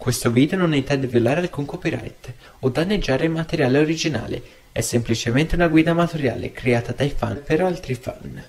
Questo video non intende violare alcun copyright o danneggiare il materiale originale, è semplicemente una guida amatoriale creata dai fan per altri fan.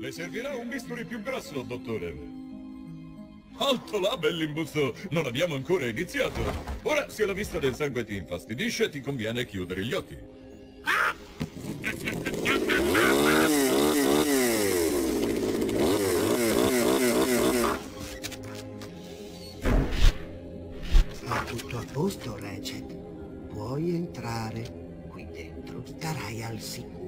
Le servirà un bisturi più grosso, dottore. Alto là, bell'imbusto! Non abbiamo ancora iniziato. Ora, se la vista del sangue ti infastidisce, ti conviene chiudere gli occhi. È tutto a posto, Recet. Puoi entrare. Qui dentro starai al sicuro.